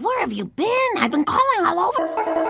Where have you been? I've been calling all over.